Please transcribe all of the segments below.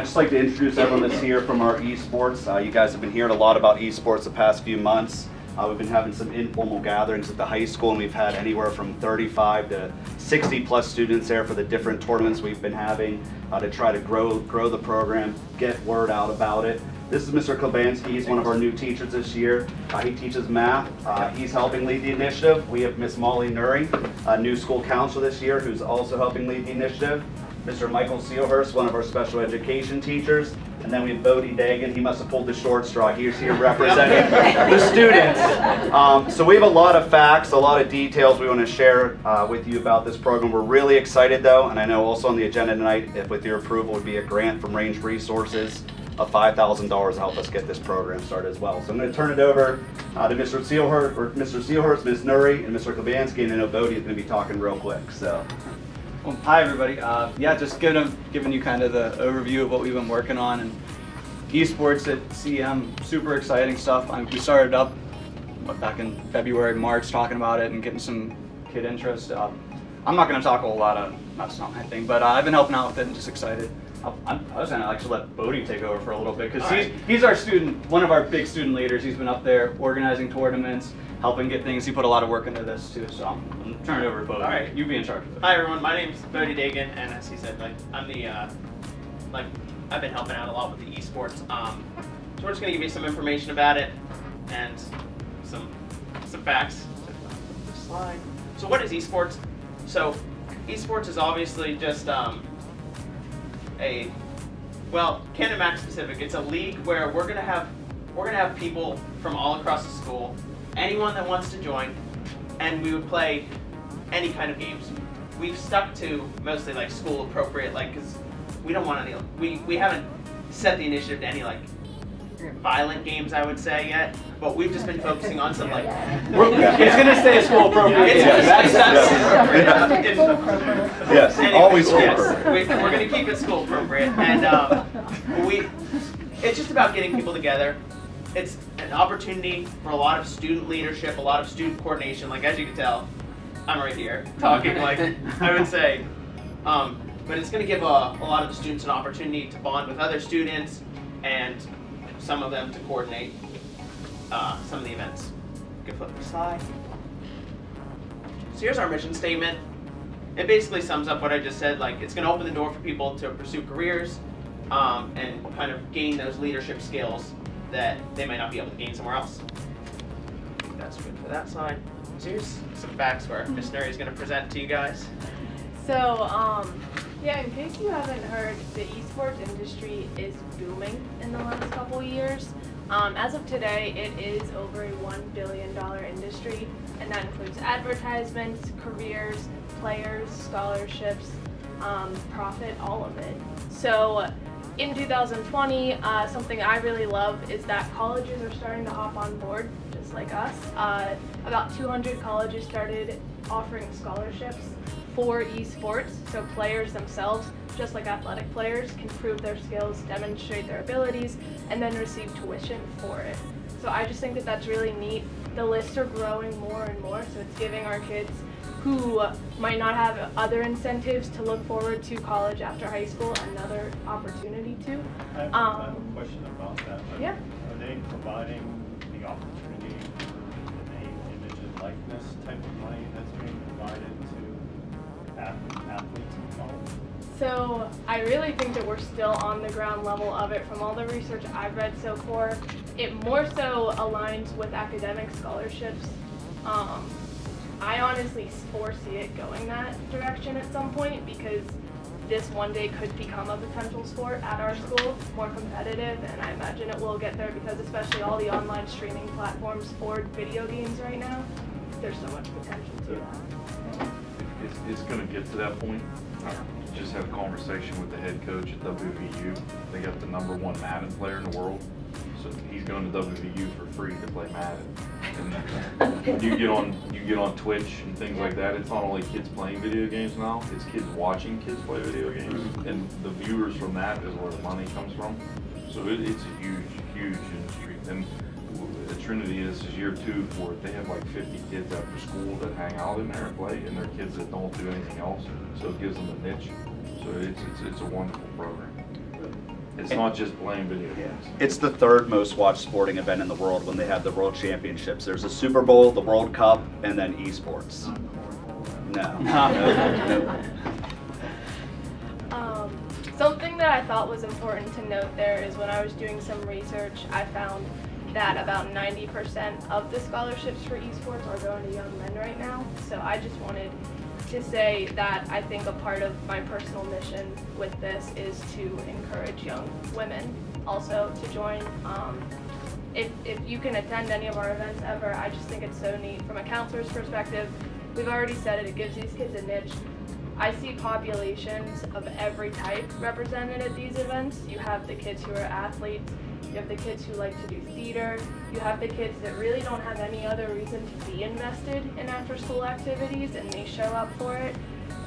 I'd just like to introduce everyone that's here from our esports. Uh, you guys have been hearing a lot about esports the past few months. Uh, we've been having some informal gatherings at the high school, and we've had anywhere from 35 to 60 plus students there for the different tournaments we've been having uh, to try to grow grow the program, get word out about it. This is Mr. Klebanski. He's one of our new teachers this year. Uh, he teaches math. Uh, he's helping lead the initiative. We have Miss Molly Nuri, a new school counselor this year, who's also helping lead the initiative. Mr. Michael Sealhurst, one of our special education teachers. And then we have Bodie Dagan. He must have pulled the short straw. He's here representing the students. Um, so we have a lot of facts, a lot of details we want to share uh, with you about this program. We're really excited though, and I know also on the agenda tonight, if with your approval, would be a grant from Range Resources of $5,000 to help us get this program started as well. So I'm going to turn it over uh, to Mr. Sealhurst, or Mr. Sealhurst, Ms. Nuri, and Mr. Klebanski, and I know Bodie is going to be talking real quick. So. Well, hi everybody. Uh, yeah, just giving giving you kind of the overview of what we've been working on and esports at CM. Super exciting stuff. I, we started up what, back in February, March, talking about it and getting some kid interest. Uh, I'm not going to talk a whole lot of that's not my thing, but uh, I've been helping out with it and just excited. I, I was going to actually let Bodie take over for a little bit because he's, right. he's our student, one of our big student leaders. He's been up there organizing tournaments, helping get things. He put a lot of work into this too. So I'm, I'm turning it over to Bodie. All right, you be in charge of it. Hi everyone, my name's Bodie Dagan, and as he said, like I'm the uh, like I've been helping out a lot with the esports. Um, so we're just gonna give you some information about it and some some facts. Slide. So what is esports? So esports is obviously just um, a well, Canon-Mac specific. It's a league where we're gonna have we're gonna have people from all across the school, anyone that wants to join, and we would play any kind of games. We've stuck to mostly like school appropriate, like because we don't want any. We we haven't set the initiative to any like violent games, I would say yet. But we've just been focusing on some like. it's gonna stay school appropriate. It's, yes. That's, yes. Anyway, always school yes, appropriate. We, are gonna keep it school appropriate, and um, we. It's just about getting people together. It's an opportunity for a lot of student leadership, a lot of student coordination. Like as you can tell, I'm right here talking like I would say. Um, but it's going to give a, a, lot of the students an opportunity to bond with other students and some of them to coordinate uh, some of the events. Good flip the slide. So here's our mission statement. It basically sums up what I just said. Like it's going to open the door for people to pursue careers um, and kind of gain those leadership skills that they might not be able to gain somewhere else. That's good for that side. So here's some facts where Miss Nuri is going to present to you guys. So, um, yeah, in case you haven't heard, the esports industry is booming in the last couple years. Um, as of today, it is over a $1 billion industry, and that includes advertisements, careers, players, scholarships, um, profit, all of it. So in 2020, uh, something I really love is that colleges are starting to hop on board, just like us. Uh, about 200 colleges started offering scholarships for esports, so players themselves, just like athletic players, can prove their skills, demonstrate their abilities, and then receive tuition for it. So I just think that that's really neat. The lists are growing more and more, so it's giving our kids who might not have other incentives to look forward to college after high school another opportunity to. I have, um, I have a um, question about that. Like, yeah. Are they providing the opportunity for the name, image, and likeness type of money that's being provided to athletes college? So I really think that we're still on the ground level of it. From all the research I've read so far, it more so aligns with academic scholarships. Um, I honestly foresee it going that direction at some point because this one day could become a potential sport at our school, more competitive, and I imagine it will get there because especially all the online streaming platforms for video games right now, there's so much potential to that. It's, it's going to get to that point. I just had a conversation with the head coach at WVU. They got the number one Madden player in the world. So he's going to WVU for free to play Madden. And you get on you get on Twitch and things like that. It's not only kids playing video games now; it's kids watching kids play video games, and the viewers from that is where the money comes from. So it, it's a huge, huge industry. And Trinity is, is year two for it. They have like 50 kids after school that hang out in there and play, and they're kids that don't do anything else. So it gives them a niche. So it's it's, it's a wonderful program. It's not just playing video games. It's the third most watched sporting event in the world when they have the World Championships. There's a Super Bowl, the World Cup, and then esports. No. no, no. Um, something that I thought was important to note there is when I was doing some research, I found that about 90% of the scholarships for esports are going to young men right now. So I just wanted to say that I think a part of my personal mission with this is to encourage young women also to join. Um, if, if you can attend any of our events ever, I just think it's so neat from a counselor's perspective. We've already said it, it gives these kids a niche. I see populations of every type represented at these events. You have the kids who are athletes, you have the kids who like to do theater, you have the kids that really don't have any other reason to be invested in after school activities and they show up for it.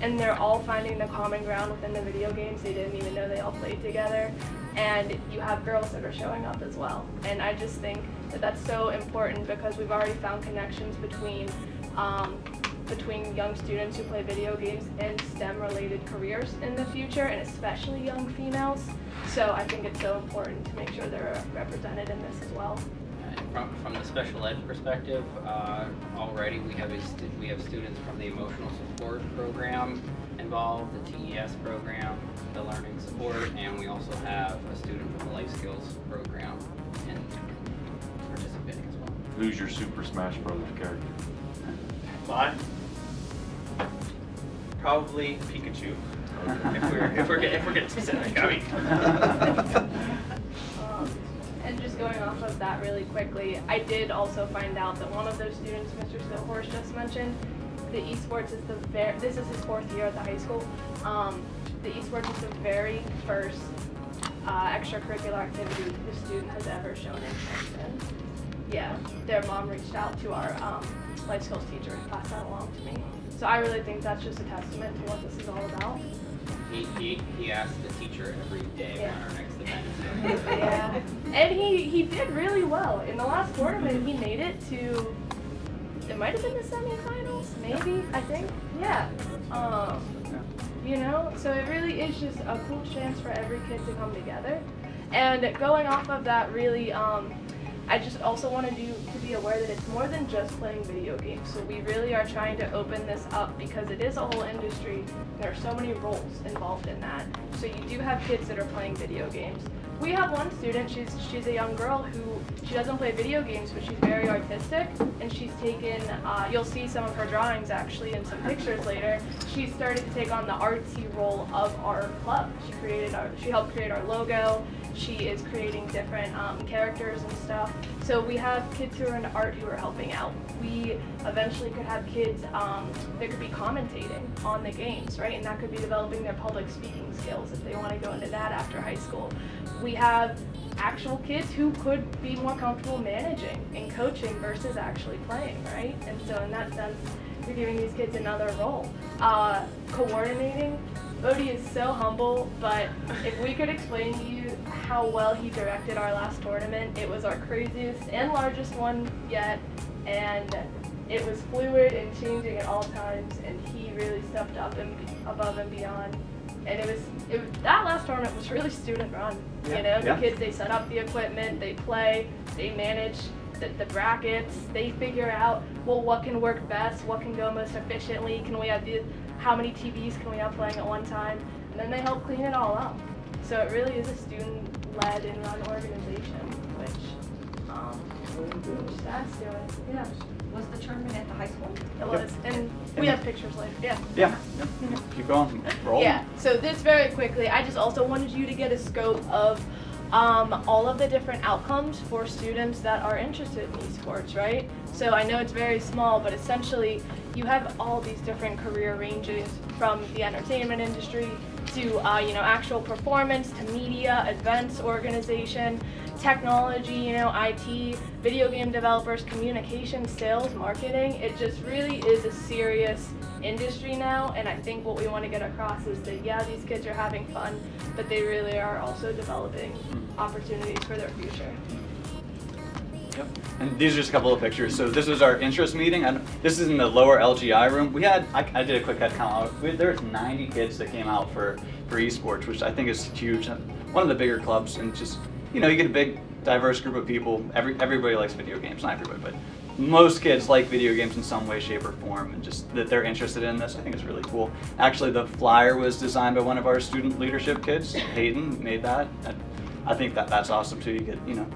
And they're all finding the common ground within the video games. They didn't even know they all played together. And you have girls that are showing up as well. And I just think that that's so important because we've already found connections between um, between young students who play video games and STEM related careers in the future, and especially young females. So I think it's so important to make sure they're represented in this as well. From, from the special ed perspective, uh, already we have, a stu- we have students from the emotional support program involved, the TES program, the learning support, and we also have a student from the life skills program and participating as well. Who's your Super Smash Brothers character? Mine? Probably Pikachu. If we're if we're if we're getting specific, I mean. Um, and just going off of that really quickly, I did also find out that one of those students, Mr. Stillhorse just mentioned, the esports is the very, this is his fourth year at the high school. Um, the esports is the very first uh, extracurricular activity the student has ever shown interest in. Yeah, their mom reached out to our um, life skills teacher and passed that along to me. So I really think that's just a testament to what this is all about. He, he, he asks the teacher every day Yeah. when our next event is. going to be. yeah, and he he did really well in the last tournament. He made it to it might have been the semifinals, maybe I think. Yeah. Um, you know, so it really is just a cool chance for every kid to come together. And going off of that, really, um, I just also wanted you to be aware that it's more than just playing video games. So we really are trying to open this up because it is a whole industry. There are so many roles involved in that. So you do have kids that are playing video games. We have one student, she's she's a young girl who she doesn't play video games, but she's very artistic and she's taken uh, you'll see some of her drawings actually in some pictures later. She started to take on the artsy role of our club. She created our she helped create our logo. She is creating different um, characters and stuff. So we have kids who are into art who are helping out. We eventually could have kids um, that could be commentating on the games, right? And that could be developing their public speaking skills if they want to go into that after high school. We have actual kids who could be more comfortable managing and coaching versus actually playing, right? And so in that sense, you're giving these kids another role. Uh, coordinating, Bodie is so humble, but if we could explain to you how well he directed our last tournament, it was our craziest and largest one yet, and it was fluid and changing at all times, and he really stepped up and above and beyond. And it was, it that last tournament was really student run. Yeah, You know, the yeah. kids they set up the equipment, they play, they manage the, the brackets, they figure out well what can work best, what can go most efficiently, can we have the how many TVs can we have playing at one time, and then they help clean it all up. So it really is a student-led and run organization, which um, which that's doing. Yeah, Was the tournament at the high school? it was, and we have pictures later. Yeah. Yeah, yeah. keep going, roll. Yeah, so this very quickly, I just also wanted you to get a scope of um, all of the different outcomes for students that are interested in esports, right? So I know it's very small, but essentially you have all these different career ranges from the entertainment industry to uh, you know actual performance to media, events organization, technology, you know IT, video game developers, communication, sales, marketing. It just really is a serious industry now, and I think what we want to get across is that yeah, these kids are having fun, but they really are also developing hmm. opportunities for their future. Yep. And these are just a couple of pictures. So this was our interest meeting, and this is in the lower LGI room. We had, I, I did a quick head count. We, there was 90 kids that came out for for esports, which I think is huge. one of the bigger clubs, and just you know you get a big diverse group of people. Every everybody likes video games, not everybody, but most kids like video games in some way, shape, or form, and just that they're interested in this, I think is really cool. Actually, the flyer was designed by one of our student leadership kids, Hayden, made that. I think that that's awesome too. You get you know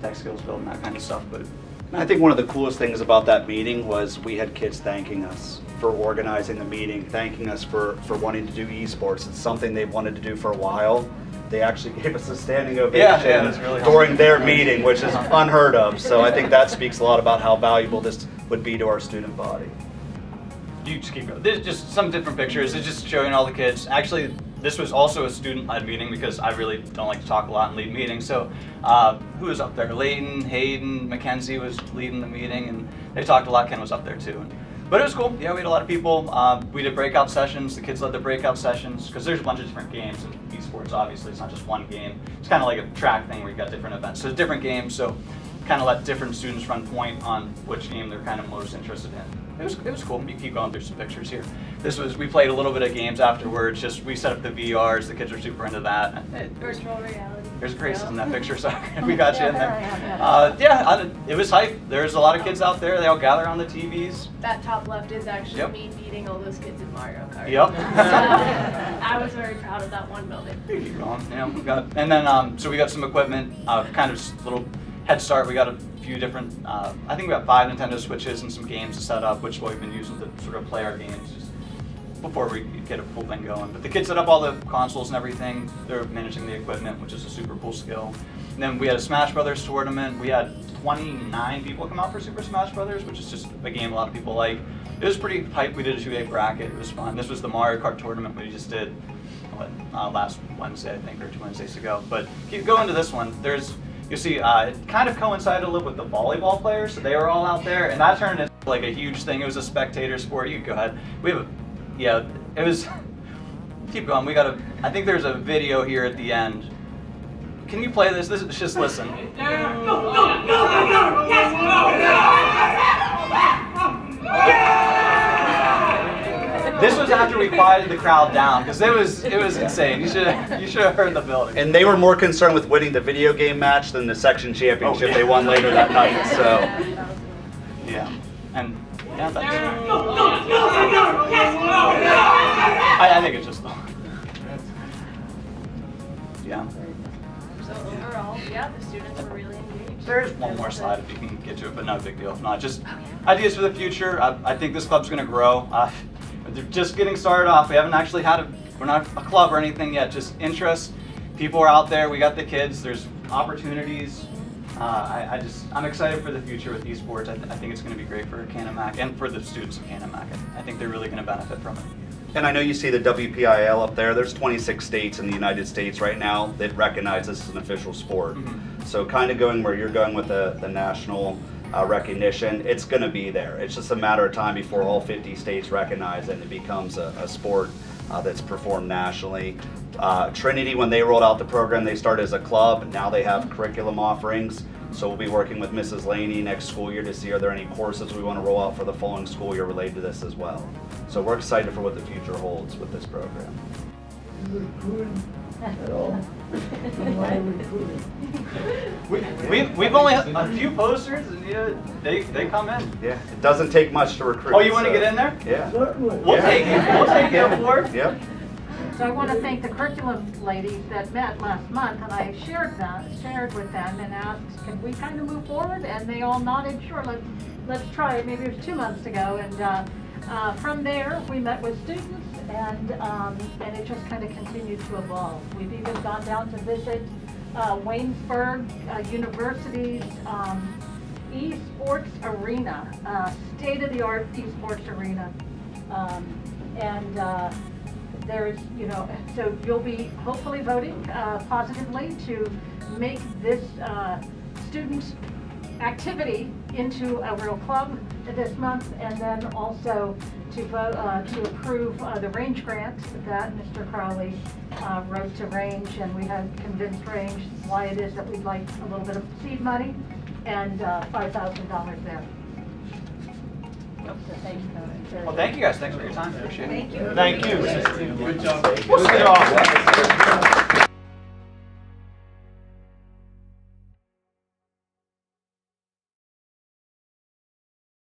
tech skills building that kind of stuff, but I think one of the coolest things about that meeting was we had kids thanking us for organizing the meeting, thanking us for, for wanting to do esports. It's something they've wanted to do for a while. They actually gave us a standing ovation Yeah, yeah, really during their meeting, which is unheard of. So I think that speaks a lot about how valuable this would be to our student body. You just keep going. There's just some different pictures. It's just showing all the kids. Actually, this was also a student-led meeting because I really don't like to talk a lot and lead meetings. So, uh, who was up there? Layton, Hayden, Mackenzie was leading the meeting, and they talked a lot. Ken was up there too. But it was cool. Yeah, we had a lot of people. Uh, we did breakout sessions. The kids led the breakout sessions because there's a bunch of different games in esports. Obviously, it's not just one game. It's kind of like a track thing where you've got different events. So different games. So kind of let different students run point on which game they're kind of most interested in. It was, it was cool. You keep going through some pictures here. This was we played a little bit of games afterwards. Just we set up the VRs. The kids were super into that. It Virtual reality. There's Grace in that picture, so we got you in there. Uh, yeah, I- it was hype. There's a lot of kids out there. They all gather on the TVs. That top left is actually Yep. me beating all those kids in Mario Kart. Yep. I was very proud of that one building. Keep going. Yeah, we got, and then um, so we got some equipment, uh, kind of s- little head start. We got a few different. Uh, I think we got five Nintendo Switches and some games to set up, which we've been using to sort of play our games just before we get a full thing going. But the kids set up all the consoles and everything. They're managing the equipment, which is a super cool skill. And then we had a Smash Brothers tournament. We had 29 people come out for Super Smash Brothers, which is just a game a lot of people like. It was pretty hype. We did a two-day bracket. It was fun. This was the Mario Kart tournament we just did what, uh, last Wednesday, I think, or two Wednesdays ago. But keep going to this one. There's, you see, uh, it kind of coincided a little with the volleyball players. So they were all out there, and that turned into like a huge thing. It was a spectator sport. You go ahead. We have, a, yeah, it was. Keep going. We got a. I think there's a video here at the end. Can you play this? This is just listen. This was after we quieted the crowd down because it was it was insane. You should you should have heard the building. And they were more concerned with winning the video game match than the section championship Oh, yeah. they won later that night. So yeah, that's. I, I think it's just. Yeah. So overall, yeah, the students were really engaged. There's one more slide if you can get to it, but no big deal. If not, just ideas for the future. I, I think this club's going to grow. Uh, they're just getting started off. We haven't actually had a, we're not a club or anything yet. Just interest. People are out there. We got the kids. There's opportunities. Uh, I, I just, I'm excited for the future with esports. I, th- I think it's going to be great for Canon-Mac and for the students of Canon-Mac. I, think they're really going to benefit from it. And I know you see the WPIAL up there. There's 26 states in the United States right now that recognize this as an official sport. Mhm. So kind of going where you're going with the, the national uh, recognition, it's going to be there. It's just a matter of time before all 50 states recognize it and it becomes a, a sport uh, that's performed nationally. Uh, Trinity, when they rolled out the program, they started as a club. Now they have curriculum offerings. So we'll be working with Mrs. Laney next school year to see are there any courses we want to roll out for the following school year related to this as well. So we're excited for what the future holds with this program. recruiting at all? Why recruiting? We, we, we've only had a few posters and yeah, they, they come in. Yeah, it doesn't take much to recruit. Oh, you want to so- get in there? Yeah. Certainly. We'll Yeah. take it. We'll take it for. Yep. So I want to thank the curriculum ladies that met last month, and I shared that, shared with them and asked, can we kind of move forward? And they all nodded, sure, let's, let's try it. Maybe it was two months ago. And uh, uh, from there, we met with students, and, um, and it just kind of continued to evolve. We've even gone down to visit uh, Waynesburg uh, University's um, esports arena, uh, state-of-the-art esports arena. Um, and uh, there's, you know, so you'll be hopefully voting uh, positively to make this uh, student activity into a real club this month, and then also to vote, uh, to approve uh, the range grant that Mr. Crowley uh, wrote to Range, and we have convinced Range why it is that we'd like a little bit of seed money and uh, $5,000 there. Well, thank you guys. Thanks for your time. Appreciate it. Thank you. Thank you. Good job. We'll see you all.